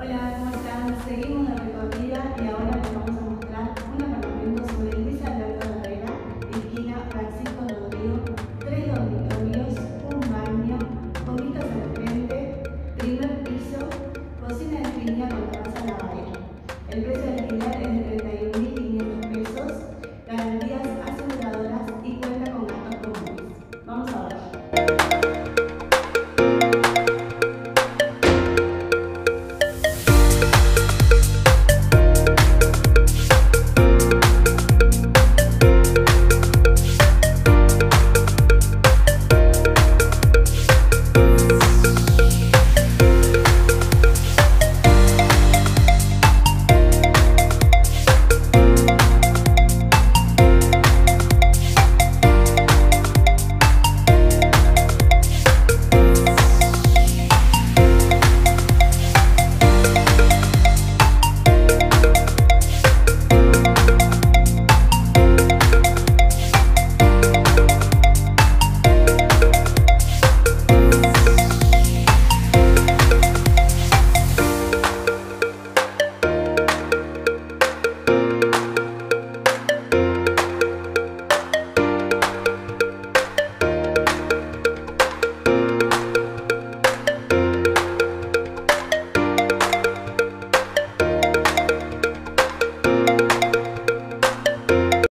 Hola, ¿cómo están? Seguimos la recorrida y ahora